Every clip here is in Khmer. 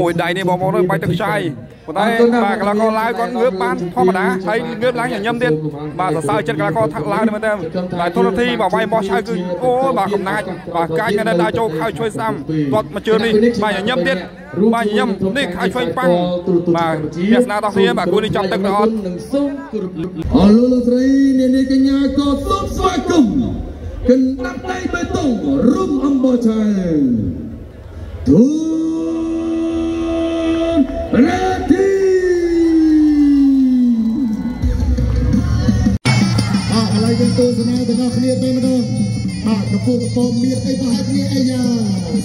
មួយដៃនេះបងប្អូនអើយបាច់ទឹកខ្ចាយប៉ុន្តែបាទកីឡាករឡាវគាត់ងើបបានធម្មតាហើយងើបឡើងញញឹមទៀតបាទសរសើរចិត្តកីឡាករថាក់ឡាវនេះមែនទេបាទទូរទស្សន៍បាទវាយបោះឆៅគឺអូបាទកំណាចបាទកាច់នៅដើរចូលខៅជួយសាំគាត់មកជឿនេះបាទញញឹមទៀតបាទញញឹមនេះខៅឆ្វេងប៉ាំងបាទទេសនាដល់គ្នាបាទគូនេះចាប់ទឹកទៅអត់នឹងសូមគោរពអរលោកស្រីអ្នកនាងកញ្ញាក៏សូមស្វាគមន៍គិនដាក់ដៃបេតុងរុំអំបោឆាទូ រ៉ាទីបាទឥឡូវយើងទស្សនាទាំងអស់គ្នាទៅម្ដងបាទកពូកពមមានអីប្រហែលគ្នាអីយ៉ា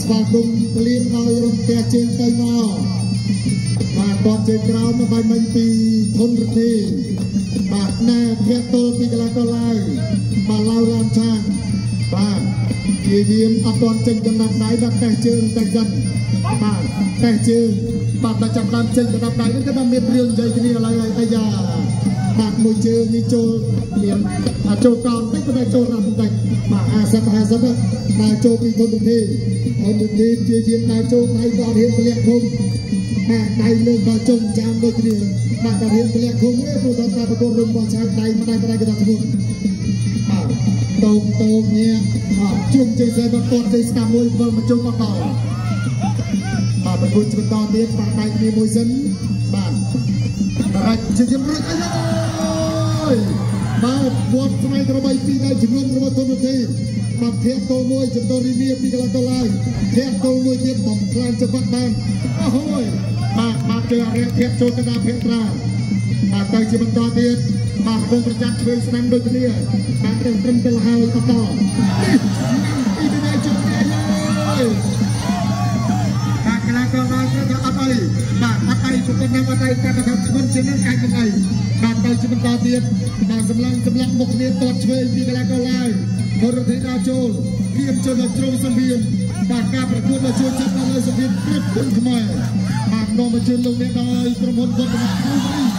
ស្វាគមន៍ពលៀនដោយរំទះជើងទៅមកបាទបត់ជើងក្រោមមកបាញ់មិញពីធនរធីបាទណែភ័ក្រទល់ពីកន្លះកន្លៅបាទឡៅឡានឆាងបាទ ជាយាមអត់ទាន់ចេញចំណាប់ដៃបាទតេះជើងតែចឹងបាទតេះជើងបាទដល់ចាប់បានចេញចំណាប់ដៃនេះក៏ដល់មានរឿងនិយាយគ្នាឡើយអាយ៉ាបាទមួយជើងនេះចូលមានចូលកោនតិចប៉ុន្តែចូលណាស់បន្តិចបាទ50 50បាទចូលពីធនរធីធនរធីជាយាមដើរចូលដៃក៏រៀនពលៈភូមិបាទដៃលើកដល់ចុងចាំដូចគ្នាបាទក៏រៀនពលៈភូមិនេះព្រោះតែប្រកបរំរបស់ឆាដៃម្ដាយម្ដាយក៏ដល់ធ្ងន់បាទ តោងតោងនេះអត់ជុំជើងស្អីមកគាត់ជើងស្ដាប់មួយវិលមកជុំមកដល់បាទប្រគល់បន្តទៀតបាទដៃគ្នាមួយសិនបាទបាទជាជំរុញអាយបាទវត្តស្មៃក្របីពីដៃជំនុំរបស់ទុនទេបាទធាក់តោមួយចំតរីមៀពីកន្លងកន្លាយធាក់តោមួយទៀតបំផ្លាញច្បាស់បានអូហូយបាទបាទគេអរិយធាក់ចូលកណ្ដាលភេត្រាបាទទៅជាបន្តទៀត បាទគង់ប្រចាំធ្វើស្នាមដូចគ្នាបាទត្រឹមត្រឹមទៅហើយអត់តពីពីជុំនេះបាទកន្លងកន្លាយក៏អត់អីបាទអត់អីជុំទៅនឹងអត់អីតែថាធ្ងន់ជាងនឹងអាចមិនអីបាទទៅជាបន្តទៀតបាទសម្លឹងសម្លាក់មុខគ្នាតតឆ្វេងពីកន្លងកន្លាយមរធិរាចូលគៀមចូលដល់ជ្រុងសង្វៀមបាទការប្រកួតមកជួយចាប់ដល់លើសង្វៀមគ្រប់គុណខ្មែរបាទនាំមកជឿនលោកអ្នកដោយក្រុមហ៊ុនវត្តមាន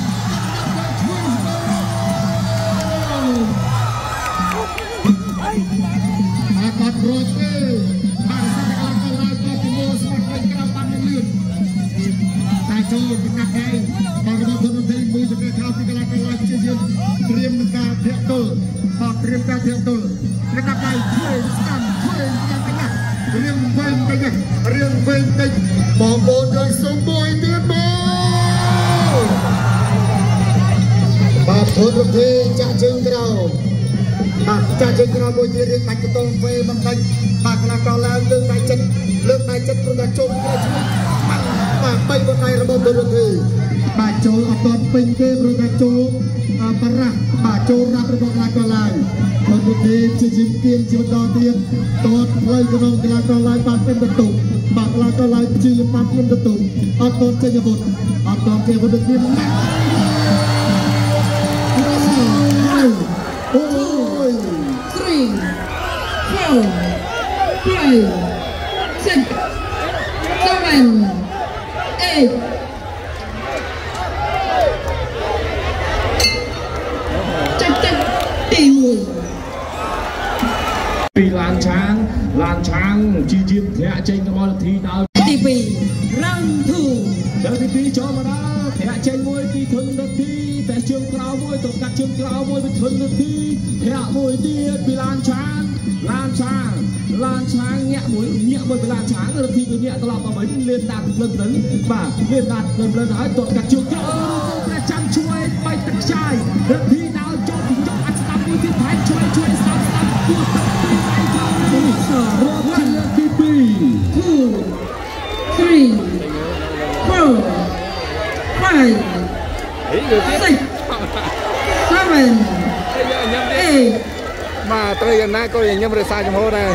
បាទបាត់រត់ទេបាទសកម្មកន្លងក៏ជាមួយស្មាត់ទៅក្រៅបានលឿនតែចូលពីកាត់ដៃបាទរបស់ធនធានមួយសង្កេតថាពីកន្លងកន្លងជាយើងត្រៀមនឹងការធាក់ទល់បាទត្រៀមការធាក់ទល់នៅកាត់ដៃជួយស្ដាំជួយយ៉ាងណារៀងវែងតិចរៀងវែងតិចបងប្អូនយើងសុំមួយទៀត បាទធនធានចាក់ជើងក្រោមបាទចាក់ជើងក្រោមមួយទៀតរៀងដាច់កតងវេបន្តិចបាទកន្លះកោឡើងលើកដៃចិត្តលើកដៃចិត្តព្រោះតែចូលគ្នាជួយបាទបីបដៃរបស់ធនធានបាទចូលអត់ទាន់ពេញទេព្រោះតែចូលបរះបាទចូលរាប់របស់កន្លះកោឡើងបាទវិធីជាជីវគៀងជាបន្តទៀតតតផ្លូវក្នុងកីឡាករឡើងបានเป็นបន្ទុកបាទកីឡាករឡើងជាបានเป็นបន្ទុកអត់ទាន់ចេញអាវុធអត់ទាន់ចេញអាវុធទៅទៀត two, one, three, four, five, six, seven, eight. Bị lan trắng, lan trắng, chi chiếm thẻ trên cái bóng thi đào. Tỷ răng thủ. đợi đi tí cho mà đã, thẻ trên môi tí thương đất thi មួយទៅកាត់ជើងក្រៅមួយពីធុនរទ្ធីធ្លាក់មួយទៀតពីឡានឆាងឡានឆាងឡានឆាងញាក់មួយញាក់មួយពីឡានឆាងរទ្ធីក៏ញាក់ត្រឡប់មកវិញលៀនដាត់ភ្លឹងភ្លឹងបាទលៀនដាត់ភ្លឹងភ្លឹងហើយទៅកាត់ជើងក្រៅព្រះចាំជួយបៃទឹកខ្ចាយរទ្ធីដល់ចូលពីចុះអាចស្ដាប់មួយទៀតហើយជួយជួយស្ដាប់ ត្រូវយ៉ាងណាក៏ញញឹមរក្សាចំហដែរ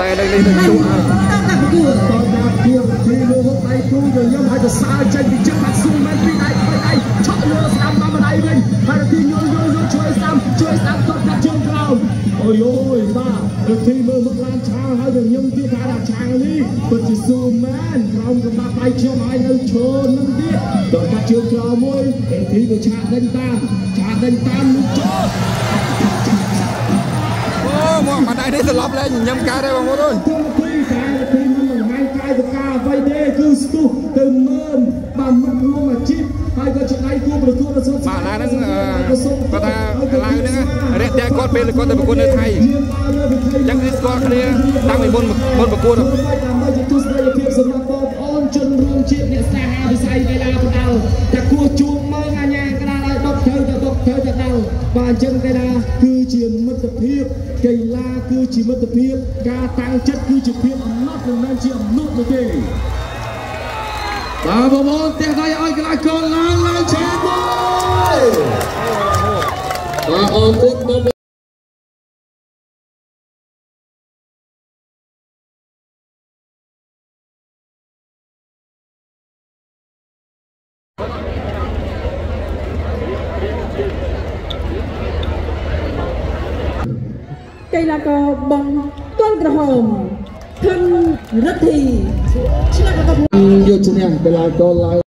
តែនៅនេះទៅជួបតាមដាក់ប្រកួតតតាពីពីលើហូបដៃគូទៅញឹមឲ្យទៅសាចេញពីជើងបាត់ស៊ូមែនពីដៃពីដៃឆក់លើស្ដាំតាមដៃវិញហើយទីយល់យល់យល់ជួយស្ដាំជួយស្ដាំទៅកាត់ជើងក្រោមអូយអូយបាទទៅទីមើលមកឡានឆាងហើយទៅញឹមទៀតថាដាក់ឆាងនេះពិតជាស៊ូមែនក្រោមកម្បាប់ដៃខ្ញុំឲ្យនៅឈរនឹងទៀតទៅកាត់ជើងក្រោមមួយទីទៅឆាកដេញតាមឆាកដេញតាមនោះចូលអូ មកបាត់ដៃនេះត្រឡប់លេងញញឹមកើតទេបងប្អូនអើយទូទីតែទីមិនមិនកាយទៅការអ្វីទេគឺស្ទុះទៅមើលបាទមិត្តរួមអាជីពហើយក៏ជាដៃគូប្រកួតដ៏ស្និទ្ធស្នាបាទលឡាវហ្នឹងអឺគាត់ថាឡាវហ្នឹងរាក់ទាក់គាត់ពេលគាត់ទៅប្រកួតនៅថៃអញ្ចឹងគឺស្គាល់គ្នាតាំងពីមុនមុនប្រកួតដើម្បីជាទូស្ដីភាពសម្រាប់បងប្អូនជនរួមជាតិអ្នកស្នេហាវិស័ បាទអញ្ចឹងកីឡាគឺជាមិត្តភាពកីឡាគឺជាមិត្តភាព ការតាំងចិត្តគឺជាភាពអំណត់មិនមែនជាអំណត់នោះទេបាទបងប្អូនផ្ទះដៃឲ្យកីឡាករឡើងឡើងឆាមួយបាទអរគុណបង កីឡាករបងទល់ក្រហមខឹមរិទ្ធីឆ្លាក់កបយកឈ្នះកីឡាករឡើង